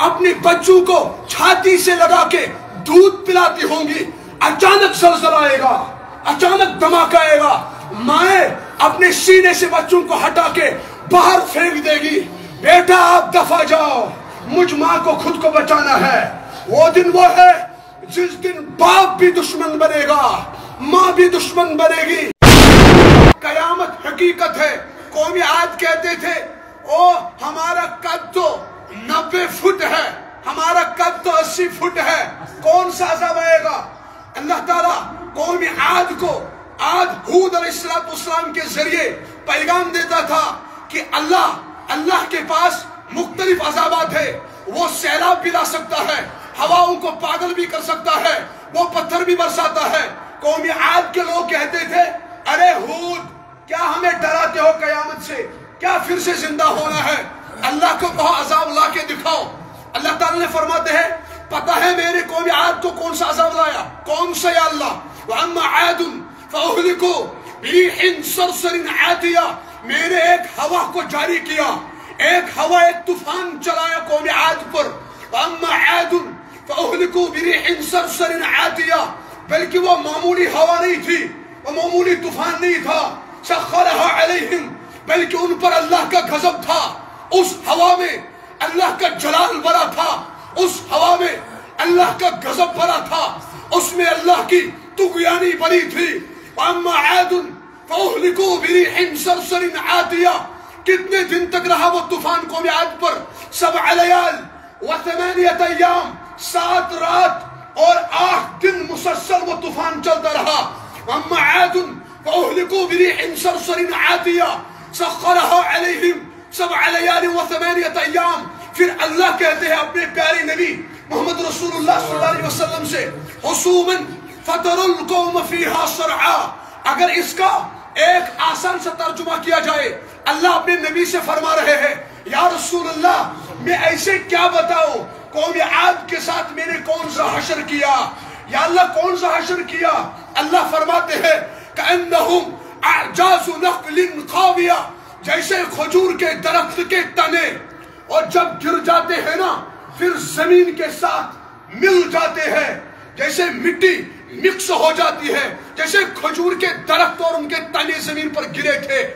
اپنی بچوں کو چھاتی سے لگا کے دودھ پلاتی ہوں گی، اچانک سلسل آئے گا، اچانک دھماکہ آئے گا۔ مائیں اپنے سینے سے بچوں کو ہٹا کے باہر پھینک دے گی۔ بیٹا، آپ دفع جاؤ، مجھ ماں کو خود کو بچانا ہے۔ وہ دن وہ ہے جس دن باپ بھی دشمن بنے گا، ماں بھی دشمن بنے گی۔ قیامت حقیقت ہے قومی آج کہتے تھے او ہمارا قد تو نبے فٹ ہے۔ ہمارا قد تو اسی فٹ ہے۔ کون سا عذاب آئے گا؟ اللہ تعالیٰ قوم عاد کو آج حود علیہ السلام کے ذریعے پیغام دیتا تھا کہ اللہ اللہ کے پاس مختلف عذابات ہے وہ سیلاب بھی لا سکتا ہے، ہواؤں کو پاگل بھی کر سکتا ہے، وہ پتھر بھی برساتا ہے۔ قوم عاد کے لوگ کہتے تھے، ارے حود کیا ہمیں ڈراتے ہو قیامت سے؟ کیا پھر سے زندہ ہونا ہے؟ اللہ کو کہو عذاب لا کے دکھاؤ۔ اللہ تعالیٰ نے فرماتے ہیں، پتہ ہے میرے قوم عاد کو کون سا عذاب لایا؟ کون سا یا اللہ؟ وَأَمَّا عَادٌ فَأُهْلِكُوا بِرِيحٍ سَرْسَرٍ عَاتِيَةٍ۔ میرے ایک ہوا کو جاری کیا۔ ایک ہوا ایک طوفان چلایا قوم عاد پر۔ وَأَمَّا عَادٌ فَأُهْلِكُوا بِرِيحٍ سَرْسَرٍ عَاتِيَةٍ۔ بلکہ وہ معمولی ہوا نہیں تھی، وہ معمولی طوفان نہیں تھا۔ سخرها عَلَيْهِمْ، بلکہ ان پر اللہ کا غضب تھا۔ اس ہوا میں اللہ کا جلال بھرا تھا، اس ہوا میں اللہ کا غضب بھرا تھا، اس میں اللہ کی تغیانی بری تھی۔ اما عاد فاہلکو بریح سرسر عاتیہ کتنے دن تک رہا وہ طوفان قوم عاد پر؟ سبع لیال و ثمانیت ایام، سات رات اور آخ دن مسلسل وہ طوفان چلتا رہا۔ اما عاد فاہلکو بریح سرسر عاتیہ سخرها علیہم سبع لیال و ثمانیت ایام۔ پھر اللہ کہتے ہیں اپنے پیارے نبی محمد رسول اللہ صلی اللہ علیہ وسلم سے حسوما فتر القوم فیہا سرعا اگر اس کا ایک آسان سا ترجمہ کیا جائے، اللہ اپنے نبی سے فرما رہے ہیں، یا رسول اللہ، میں ایسے کیا بتاؤں، قوم عاد کے ساتھ میں نے کون سا حشر کیا؟ یا اللہ، کون سا حشر کیا؟ اللہ فرماتے ہیں کہ انہم اعجاز نقل قاویہ۔ جیسے کھجور کے درخت کے تنے۔ اور جب گر جاتے ہیں نا، پھر زمین کے ساتھ مل جاتے ہیں۔ جیسے مٹی مکس ہو جاتی ہے، جیسے خجور کے درخت اور ان کے تنے زمین پر گرے تھے۔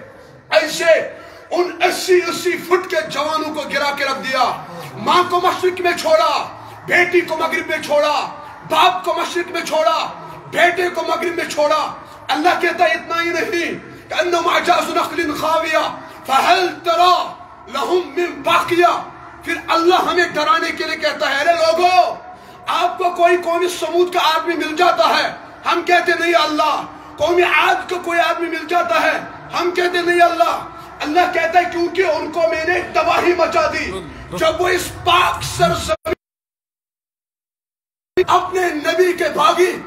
ایسے ان اسی اسی فٹ کے جوانوں کو گرا کے رکھ دیا۔ ماں کو مشرق میں چھوڑا، بیٹی کو مغرب میں چھوڑا، باپ کو مشرق میں چھوڑا، بیٹے کو مغرب میں چھوڑا۔ اللہ کہتا ہے، اتنا ہی نہیں۔ كأنهم أعجاز نخل خاوية. فهل ترى لهم من باقية پھر اللہ ہمیں ڈرانے کے لیے کہتا ہے ارے لوگو، آپ کو کوئی قومی سمود کا آدمی مل جاتا ہے۔ ہم کہتے ہیں، نہیں اللہ، قومی عاد کا کوئی آدمی مل جاتا ہے۔ ہم کہتے ہیں، نہیں اللہ۔ اللہ کہتا ہے، کیونکہ ان کو میں نے تباہی مچا دی۔ جب وہ اس پاک سرزمین اپنے نبی کے بھاگی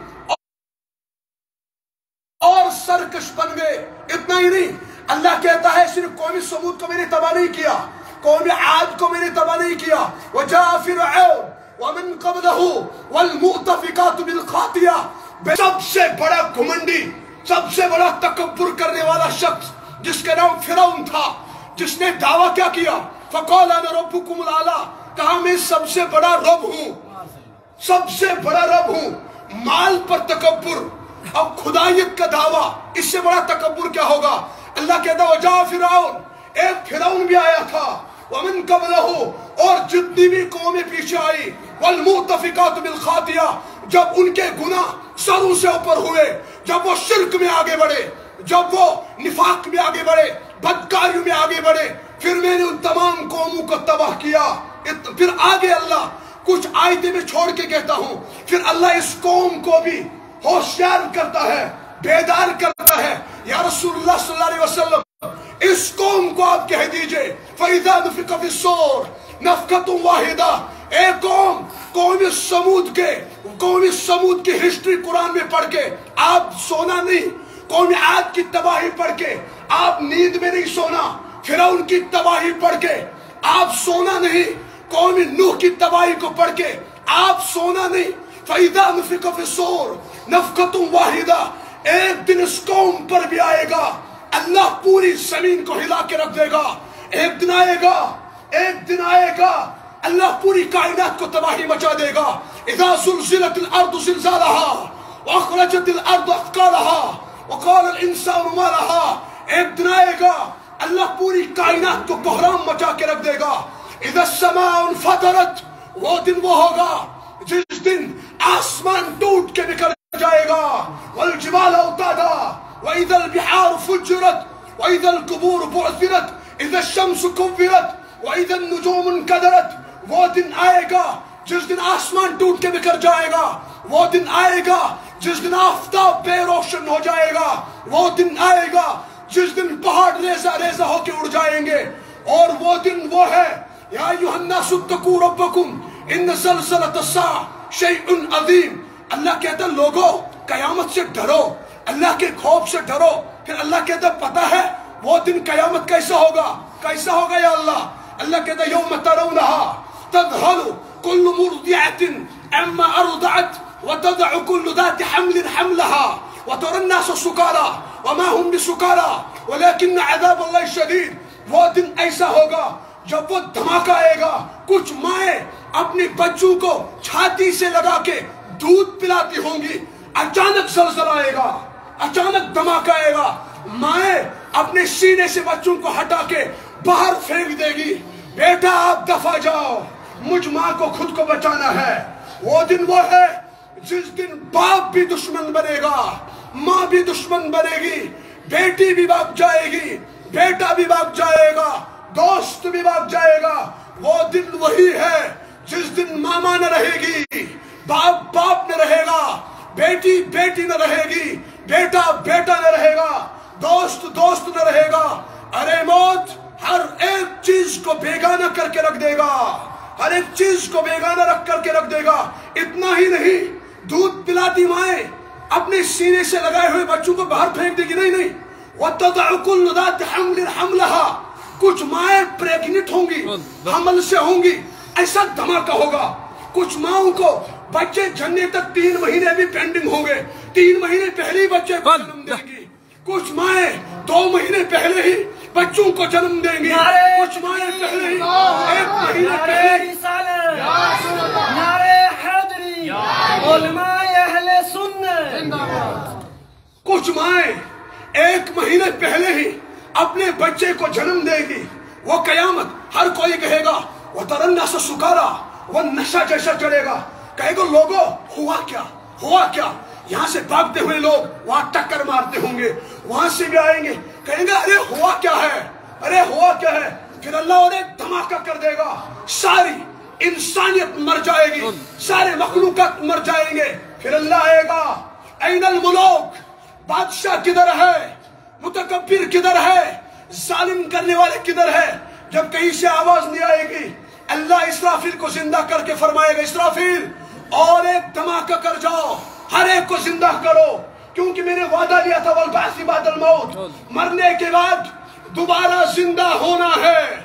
اور سرکش بن گئے۔ اتنا ہی نہیں۔ اللہ کہتا ہے، صرف قومی سمود کو میں نے تباہ نہیں کیا۔ قوم عاد کو میں نے تباہ نہیں کیا۔ وجا فرعون ومن قبلہ والمؤتفقات بالخاطیہ۔ سب سے بڑا گھمنڈی، سب سے بڑا تکبر کرنے والا شخص، جس کے نام فیرون تھا، جس نے دعویٰ کیا کیا؟ فقال انا رَبُّكُمُ الْعَلَىٰ کہا، میں سب سے بڑا رب ہوں۔ سب سے بڑا رب ہوں۔ مال پر تکبر۔ اب خدایت کا دعویٰ، اس سے بڑا تکبر کیا ہوگا؟ اللہ کہتا ہے، وجا فرعون، ایک فرعون بھی آیا تھا۔ ومن قبلہ اور جتنی بھی قومیں پیچھے آئی والمؤتفقات بالخاطیہ، جب ان کے گناہ سروں سے اوپر ہوئے، جب وہ شرک میں آگے بڑھے، جب وہ نفاق میں آگے بڑھے، بدکاریوں میں آگے بڑھے، پھر میں نے ان تمام قوموں کو تباہ کیا۔ پھر آگے اللہ کچھ آیتیں میں چھوڑ کے کہتا ہوں۔ پھر اللہ اس قوم کو بھی ہوشیار کرتا ہے، بیدار کرتا ہے۔ یا رسول اللہ صلی اللہ علیہ وسلم، اس قوم کو آپ کہہ دیجیے، فَإِذَا نُفِقَ فِي السور نَفْقَةٌ واحدہ۔ اے قوم قوم سمود کے، قوم سمود کی ہسٹری قرآن میں پڑھ کے آپ سونا نہیں، قوم عاد کی تباہی پڑھ کے آپ نیند میں نہیں سونا فیرون کی تباہی پڑھ کے آپ سونا نہیں، قوم نوح کی تباہی کو پڑھ کے آپ سونا نہیں۔ فَإِذَا نُفِقَ فِي السور نفقت واحدہ، ایک دن اس قوم پر بھی آئے گا۔ اللہ پوری زمین کو ہلا کے رکھ دے گا۔ ایک دن آئے گا، ایک دن آئے گا، اللہ پوری کائنات کو تباہی مچا دے گا۔ اذا زلزلت الارض زلزالہا واخرجت الارض اثقالها وقال الانسان ما ایک دن آئے گا، اللہ پوری کائنات کو بحرام مچا کے رکھ دے گا۔ اذا السماء انفطرت، وہ دن وہ ہوگا جس دن آسمان ٹوٹ کے نکل جائے گا۔ والجبال اوتادا۔ واذا البحار فجرت۔ واذا القبور بعثرت۔ اذا الشمس كورت۔ واذا النجوم انكدرت۔ وہ دن آئے گا۔ جس دن آسمان ٹوٹ کے بکھر جائے گا۔ وہ دن آئے گا۔ جس دن آفتاب بے روشن ہو جائے گا۔ وہ دن آئے گا۔ جس دن پہاڑ ریزہ ریزہ ہو کے اڑ جائیں گے۔ اور وہ دن وہ ہے۔ یا ایوہ الناس اتقو ربکم۔ ان زلزلت الساعة شیء عظیم۔ اللہ کہتا ہے، لوگو، قیامت سے ڈرو، اللہ کے خوف سے ڈرو. پھر اللہ کہتا ہے ہے، وہ دن قیامت کیسا ہوگا؟ کیسا ہوگا یا اللہ؟ اللہ کہتا ہے، یوم ترونہا تذهل كل مرضعة اما ارضعت وتضع كل ذات حمل حملها وترى الناس سكارى وما هم بسكارى ولكن عذاب الله شدید. وہ دن ایسا ہوگا جب وہ دھماکہ آئے گا، کچھ مائیں اپنی بچوں کو چھاتی سے لگا کے دودھ پلاتی ہوں گی، اچانک زلزلہ آئے گا، اچانک دھماکہ آئے گا۔ مائیں اپنے سینے سے بچوں کو ہٹا کے باہر پھینک دے گی۔ بیٹا، آپ دفع جاؤ، مجھ ماں کو خود کو بچانا ہے۔ وہ دن وہ ہے جس دن باپ بھی دشمن بنے گا، ماں بھی دشمن بنے گی، بیٹی بھی باپ جائے گی، بیٹا بھی باپ جائے گا، دوست بھی باپ جائے گا۔ وہ دن وہی ہے جس دن ماما نہ رہے گی۔ باپ باپ نہ رہے گا بیٹی بیٹی نہ رہے گی بیٹا بیٹا نہ رہے گا دوست دوست نہ رہے گا۔ ارے موت ہر ایک چیز کو بیگانہ کر کے رکھ دے گا۔ ہر ایک چیز کو بیگانہ رکھ کر کے رکھ دے گا۔ اتنا ہی نہیں دودھ پلاتی مائیں اپنے سینے سے لگائے ہوئے بچوں کو باہر پھینک دے گی۔ نہیں نہیں۔ وَتَضَعُ كُلُّ ذَاتِ حَمْلٍ حَمْلَهَا۔ کچھ مائیں پریگنٹ ہوں گی حمل سے ہوں گی۔ ایسا دھماکہ ہوگا۔ کچھ ماؤں کو بچے جننے تک تین مہینے بھی پینڈنگ ہوں گے۔ تین مہینے پہلے ہی بچے کو جنم دیں گی کچھ مائیں دو مہینے پہلے ہی بچوں کو جنم دیں گی۔ کچھ مائیں پہلے ہی ایک مہینے پہلے ہی نعرے حیدری۔ علماء اہل سنت۔ کچھ مائیں ایک مہینے پہلے ہی اپنے بچے کو جنم دے گی۔ وہ قیامت ہر کوئی کہے گا وہ ترنہ سے سکارا وہ نشہ جیسا چڑھے گا۔ کہے گا، لوگو، ہوا کیا? ہوا کیا? یہاں سے بھاگتے ہوئے لوگ وہاں ٹکر مارتے ہوں گے۔ وہاں سے بھی آئیں گے۔ کہیں گے، ارے، ہوا کیا ہے؟ ارے، ہوا کیا ہے؟ پھر اللہ اور ایک دھماکہ کر دے گا۔ ساری انسانیت مر جائے گی۔ سارے مخلوقات مر جائیں گے۔ پھر اللہ آئے گا، این الملوک، بادشاہ کدھر ہے؟ متکبر کدھر ہے؟ ظالم کرنے والے کدھر ہے؟ جب کہیں سے آواز نہیں آئے گی، اللہ اسرافیل کو زندہ کر کے فرمائے گا، اسرافیل اور ایک دھماکہ کر جاؤ، ہر ایک کو زندہ کرو۔ کیونکہ میں نے وعدہ لیا تھا، والبعث بعد الموت۔ مرنے کے بعد دوبارہ زندہ ہونا ہے۔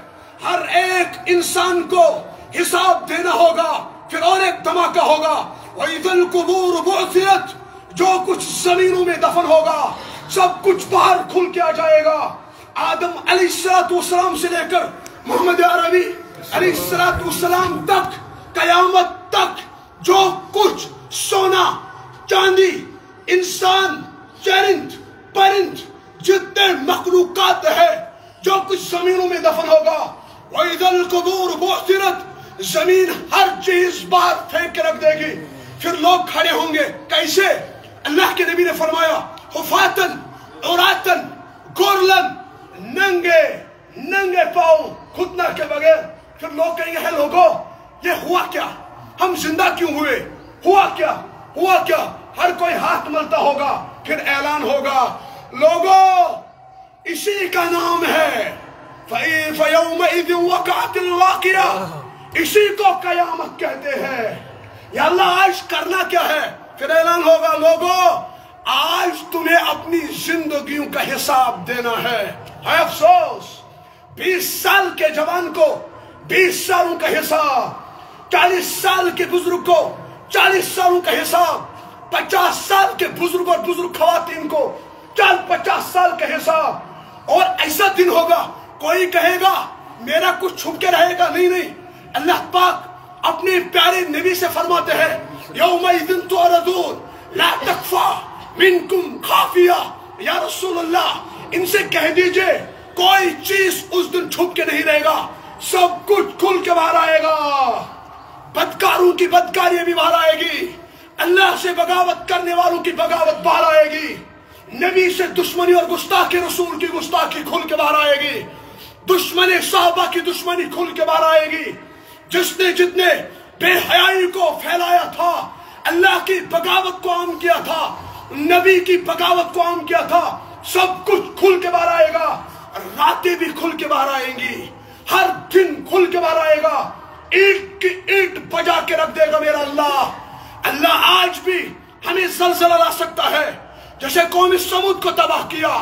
ہر ایک انسان کو حساب دینا ہوگا، پھر اور ایک دھماکہ ہوگا۔ وَإِذَا الْقُبُورُ بُعْثِرَتْ، جو کچھ زمینوں میں دفن ہوگا، سب کچھ باہر کھل کے آ جائے گا۔ آدم علیہ السلام سے لے کر محمد عربی علیہ السلام تک، قیامت تک جو کچھ سونا، چاندی، انسان، چرند، پرند، جتنے مخلوقات ہے جو کچھ زمینوں میں دفن ہوگا، وَإِذَا الْقُبُورُ بُعْثِرَتْ، زمین ہر چیز باہر پھینک کے رکھ دے گی۔ پھر لوگ کھڑے ہوں گے۔ کیسے؟ اللہ کے نبی نے فرمایا حفاتن عوراتن گورلن ننگے ننگے پاؤں خودنا کے بغیر۔ پھر لوگ کہیں گے ہے لوگو یہ ہوا کیا؟ ہم زندہ کیوں ہوئے؟ ہوا کیا؟ ہوا کیا؟ ہر کوئی ہاتھ ملتا ہوگا، پھر اعلان ہوگا، لوگو، اسی کا نام ہے۔ فَيَوْمَئِذٍ وَقَعَتِ الْوَاقِرَةِ اسی کو قیامت کہتے ہیں۔ یا اللہ، آج کرنا کیا ہے؟ پھر اعلان ہوگا، لوگو، آج تمہیں اپنی زندگیوں کا حساب دینا ہے۔ ہے افسوس، بیس سال کے جوان کو، بیس سالوں کا حساب۔ چالیس سال کے بزرگ کو چالیس سالوں کا حساب، پچاس سال کے بزرگ اور بزرگ خواتین کو چال پچاس سال کا حساب۔ اور ایسا دن ہوگا، کوئی کہے گا، میرا کچھ چھپ کے رہے گا، نہیں نہیں۔ اللہ پاک اپنے پیارے نبی سے فرماتے ہیں، یوم ایدن تعرضون، لا تکفا منکم خافیہ۔ یا رسول اللہ، ان سے کہہ دیجیے، کوئی چیز اس دن چھپ کے نہیں رہے گا۔ سب کچھ کھل کے باہر آئے گا۔ بدکاروں کی بدکاری بھی باہر آئے گی۔ اللہ سے بغاوت کرنے والوں کی بغاوت باہر آئے گی۔ نبی سے دشمنی اور گستاخی، رسول کی گستاخی کھل کے باہر آئے گی۔ دشمن صحابہ کی دشمنی کھل کے باہر آئے گی۔ جس نے جتنے بے حیائی کو پھیلایا تھا، اللہ کی بغاوت کو عام کیا تھا، نبی کی بغاوت کو عام کیا تھا، سب کچھ کھل کے باہر آئے گا۔ راتیں بھی کھل کے باہر آئیں گی۔ ہر دن کھل کے باہر آئے گا۔ ایک کی ایک بجا کے رکھ دے گا میرا اللہ۔ اللہ آج بھی ہمیں زلزلہ لا سکتا ہے۔ جیسے قومی سمود کو تباہ کیا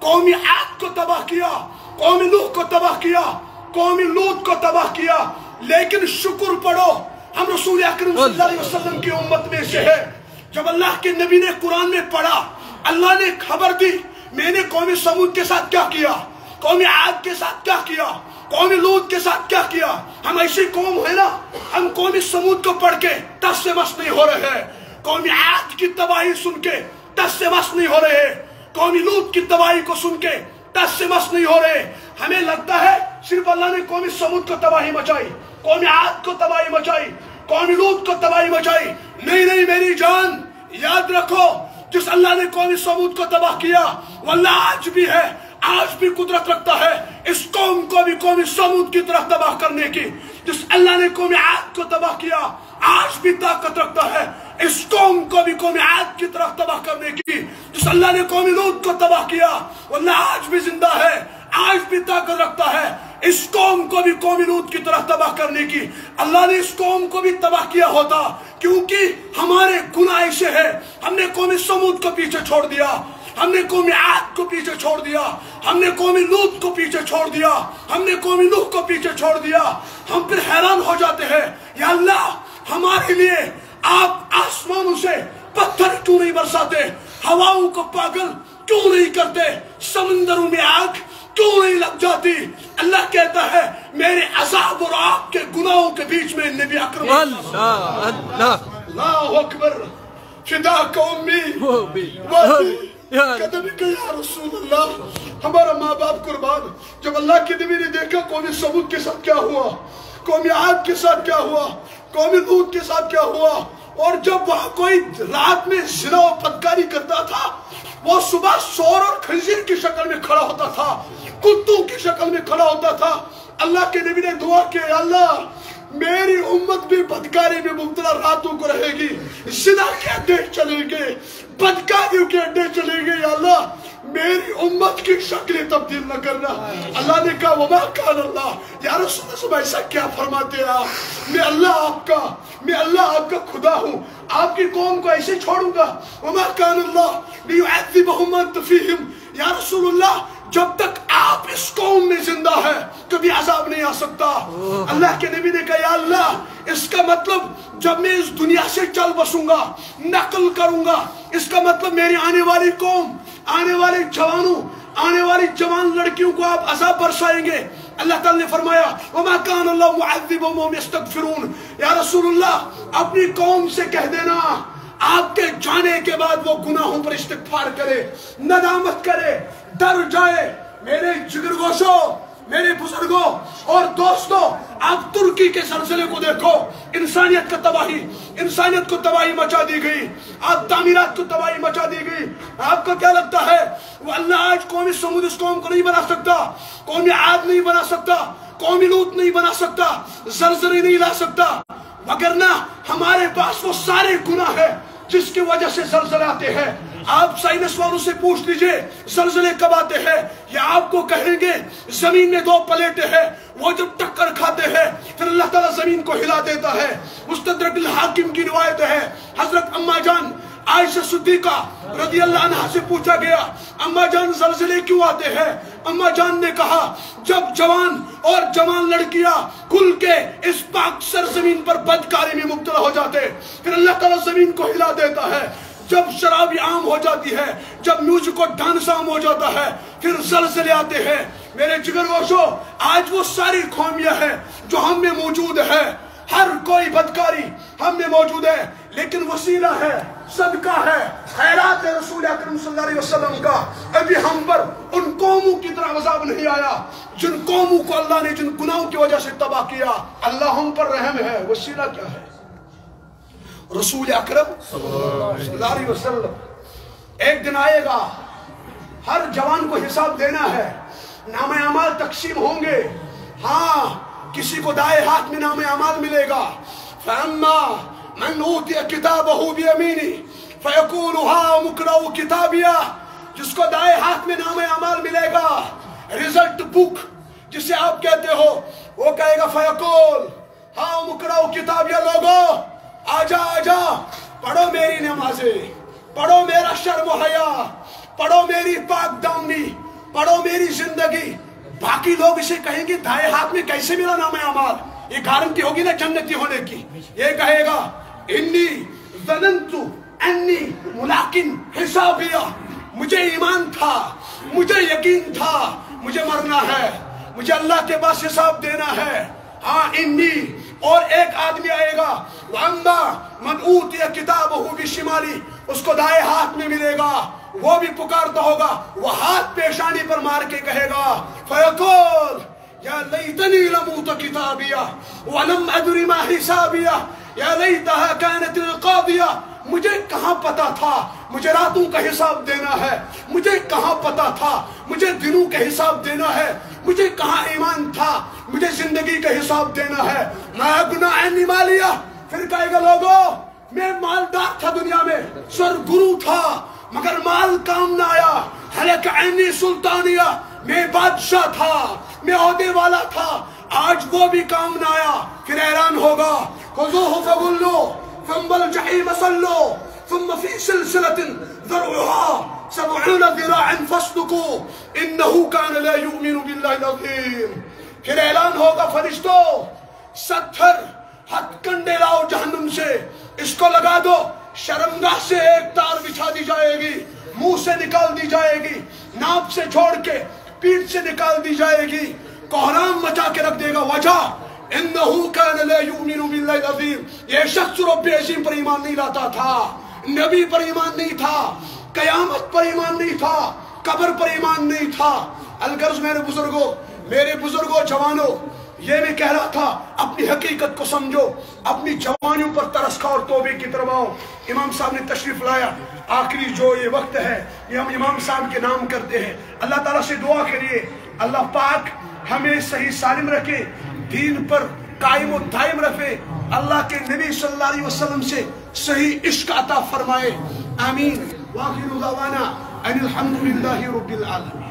قومی عاد کو تباہ کیا قومی نوح کو تباہ کیا قومی لوت کو تباہ کیا۔ لیکن شکر پڑھو، ہم رسول اکرم صلی اللہ علیہ وسلم کی امت میں سے ہے جب اللہ کے نبی نے قرآن میں پڑھا، اللہ نے خبر دی، میں نے قومی سمود کے ساتھ کیا کیا؟ قومی عاد کے ساتھ کیا کیا؟ قومی لوت کے ساتھ کیا کیا؟ ہم ایسی قوم ہے نا، ہم قومی سمود کو پڑھ کے تس سے مس نہیں ہو رہے ہیں۔ قومی عاد کی تباہی سن کے تس سے مس نہیں ہو رہے ہیں۔ قومی لوت کی تباہی کو سن کے تس سے مس نہیں ہو رہے ہمیں لگتا ہے صرف اللہ نے قومی سمود کو تباہی مچائی قومی عاد کو تباہی مچائی قومی لوت کو تباہی مچائی۔ نہیں نہیں، میری جان، یاد رکھو، جس اللہ نے قومی سمود کو تباہ کیا، وہ اللہ آج بھی ہے۔ آج بھی قدرت رکھتا ہے اس قوم کو بھی قومی سمود کی طرح تباہ کرنے کی، جس اللہ نے قومی عاد کو تباہ کیا، آج بھی طاقت رکھتا ہے اس قوم کو بھی قومی عاد کی طرح تباہ کرنے کی، جس اللہ نے قومی لوت کو تباہ کیا اللہ آج بھی زندہ ہے، آج بھی طاقت رکھتا ہے اس قوم کو بھی قومی لوت کی طرح تباہ کرنے کی۔ اللہ نے اس قوم کو بھی تباہ کیا ہوتا، کیونکہ ہمارے گناہ ایسے ہے ہم نے قومی سمود کو پیچھے چھوڑ دیا۔ ہم نے قومی عاد کو پیچھے چھوڑ دیا۔ ہم نے قومی لوت کو پیچھے چھوڑ دیا۔ ہم نے قومی نوح کو پیچھے چھوڑ دیا۔ ہم پھر حیران ہو جاتے ہیں۔ یا اللہ ہمارے لیے آپ آسمانوں سے پتھر کیوں نہیں برساتے؟ ہواؤں کو پاگل کیوں نہیں کرتے؟ سمندروں میں آگ کیوں نہیں لگ جاتی؟ اللہ کہتا ہے میرے عذاب اور آگ کے گناہوں کے بیچ میں نبی اکرم۔ اللہ اللہ۔ اللہ اکبر۔ فدا کا امی وہ قدم کہ یا رسول اللہ، ہمارا ماں باپ قربان جب اللہ کے نبی نے دیکھا قومی سمود کے ساتھ کیا ہوا، قومی عاد کے ساتھ کیا ہوا، قومی لوت کے ساتھ کیا ہوا، اور جب وہاں کوئی رات میں زنا و پدکاری کرتا تھا، وہ صبح سور اور خنزیر کی شکل میں کھڑا ہوتا تھا، کتوں کی شکل میں کھڑا ہوتا تھا، اللہ کے نبی نے دعا کی اللہ میری امت بھی بدکاری میں مبتلا راتوں کو رہے گی۔ زنا کے اڈے چلے گے بدکاریوں کے اڈے چلے گے یا اللہ، میری امت کی شکل تبدیل نہ کرنا۔ اللہ نے کہا، وما کان اللہ۔ یا رسول اللہ ایسا کیا فرماتے ہیں آپ؟ میں اللہ آپ کا، میں اللہ آپ کا خدا ہوں۔ آپ کی قوم کو ایسے چھوڑوں گا۔ وما کان اللہ لیعذبہم انت فیہم یا رسول اللہ جب تک آپ اس قوم میں زندہ ہے کبھی عذاب نہیں آ سکتا۔ اللہ کے نبی نے کہا، یا اللہ، اس کا مطلب جب میں اس دنیا سے چل بسوں گا، نقل کروں گا، اس کا مطلب میری آنے والی قوم، آنے والے جوانوں، آنے والی جوان لڑکیوں کو آپ عذاب برسائیں گے۔ اللہ تعالی نے فرمایا، وما کان اللہ معذبهم وهم يستغفرون۔ یا رسول اللہ، اپنی قوم سے کہہ دینا۔ آپ کے جانے کے بعد وہ گناہوں پر استغفار کرے، ندامت کرے۔ ڈر جائے میرے جگر گوشوں میرے بزرگوں اور دوستوں آپ ترکی کے سلسلے کو دیکھو، انسانیت کا تباہی، انسانیت کو تباہی مچا دی گئی، آپ تعمیرات کو تباہی مچا دی گئی۔ آپ کو کیا لگتا ہے؟ وہ اللہ آج قومی سمود اس قوم کو نہیں بنا سکتا، قومی عاد نہیں بنا سکتا، قومی لوت نہیں بنا سکتا، زلزلے نہیں لا سکتا۔ وگرنہ ہمارے پاس وہ سارے گناہ ہے جس کی وجہ سے زلزلے آتے ہیں۔ آپ سائنس والوں سے پوچھ لیجیے، زلزلے کب آتے ہیں؟ یا آپ کو کہیں گے، زمین میں دو پلیٹیں ہیں، وہ جب ٹکر کھاتے ہیں، پھر اللہ تعالیٰ زمین کو ہلا دیتا ہے۔ مستدرک الحاکم کی روایت ہے، حضرت اما جان عائشہ صدیقہ رضی اللہ عنہ سے پوچھا گیا، اما جان زلزلے کیوں آتے ہیں؟ اما جان نے کہا، جب جوان اور جوان لڑکیاں کھل کے اس پاک سرزمین پر بدکاری میں مبتلا ہو جاتے، پھر اللہ تعالیٰ زمین کو ہلا دیتا ہے۔ جب شرابی عام ہو جاتی ہے، جب میوزک و ڈانس عام ہو جاتا ہے، پھر زلزلے آتے ہیں۔ میرے جگر گوشو آج وہ ساری خومیاں ہیں جو ہم میں موجود ہے۔ ہر کوئی بدکاری ہم میں موجود ہے، لیکن وسیلہ ہے، صدقہ ہے۔ خیرات رسول اکرم صلی اللہ علیہ وسلم کا۔ ابھی ہم پر ان قوموں کی طرح عذاب نہیں آیا۔ جن قوموں کو اللہ نے جن گناہوں کی وجہ سے تباہ کیا، اللہ ہم پر رحم ہے۔ وسیلہ کیا ہے؟ رسول اکرم صلی اللہ علیہ وسلم، ایک دن آئے گا، ہر جوان کو حساب دینا ہے، نام اعمال تقسیم ہوں گے۔ ہاں کسی کو دائے ہاتھ میں نام اعمال ملے گا۔ فَأَمَّا مَنْ أُوتِيَ كِتَابَهُ بِيَمِينِ فَيَقُولُ هَا مُكْرَوْ كِتَابِيَا جس کو دائے ہاتھ میں نام اعمال ملے گا ریزلٹ بک جسے آپ کہتے ہو، وہ کہے گا فَيَقُول ہاں مکراؤ کتابیہ لوگو آجا آجا، پڑھو میری نمازیں، پڑھو میرا شرم و حیا، پڑھو میری پاک دامنی، پڑھو میری زندگی۔ باقی لوگ اسے کہیں گے، دائیں ہاتھ میں کیسے ملا نام اعمال؟ یہ گارنٹی ہوگی نا جنتی ہونے کی۔ یہ کہے گا، انی ظننتو انی ملاقن حسابیہ مجھے ایمان تھا، مجھے یقین تھا، مجھے مرنا ہے، مجھے اللہ کے پاس حساب دینا ہے۔ ہاں انی اور ایک آدمی آئے گا، وَأَمَّا مَنْ أُوتِيَ كِتَابَهُ بِشِمَالِ اس کو دائیں ہاتھ میں ملے گا، وہ بھی پکارتا ہوگا، وہ ہاتھ پیشانی پر مار کے کہے گا، فَيَقُولْ یا لیتنی لموت کتابیہ وَلَمْ أَدْرِ مَا حِسَابِيَ یا لیتہا كَانَتِ الْقَاضِيَ مجھے کہاں پتا تھا؟ مجھے راتوں کا حساب دینا ہے، مجھے کہاں پتا تھا؟ مجھے دنوں کا حساب دینا ہے مجھے کہاں ایمان تھا؟ مجھے زندگی کا حساب دینا ہے۔ میں گناہ اینی مالیا پھر کہے گا، لوگو، میں مالدار تھا دنیا میں سر گرو تھا، مگر مال کام نہ آیا۔ حلق عینی سلطانیہ، میں بادشاہ تھا، میں عہدے والا تھا۔ آج وہ بھی کام نہ آیا۔ پھر اعلان ہوگا۔ خذوہ فغلو ثم الجحیم صلو ثم فی سلسلة ذرعها سبعون ذراع فاسلکو انہو کان لا یؤمن باللہ العظیم پھر اعلان ہوگا فرشتو، ستھر ہتھ کنڈے لاؤ جہنم سے، اس کو لگا دو، شرمگاہ سے ایک تار بچھا دی جائے گی، منہ سے نکال دی جائے گی، ناپ سے چھوڑ کے پیٹ سے نکال دی جائے گی، کوہرام مچا کے رکھ دے گا، وجہ انہو کان لا یؤمن باللہ العظیم یہ شخص رب عظیم پر ایمان نہیں لاتا تھا. نبی پر ایمان نہیں تھا. قیامت پر ایمان نہیں تھا. قبر پر ایمان نہیں تھا. الگرز میرے بزرگوں میرے بزرگوں جوانوں یہ میں کہہ رہا تھا، اپنی حقیقت کو سمجھو. اپنی جوانیوں پر ترس کھا اور توبے کی طرف آؤ. امام صاحب نے تشریف لایا. آخری جو یہ وقت ہے، یہ ہم امام صاحب کے نام کرتے ہیں. اللہ تعالیٰ سے دعا کریے. اللہ پاک ہمیں صحیح سالم رکھے. دین پر قائم و دائم رکھے۔ اللہ کے نبی صلی اللہ علیہ وسلم سے صحیح عشق عطا فرمائے۔ آمین۔ واخر دعوانا ان الحمدللہ رب العالمین۔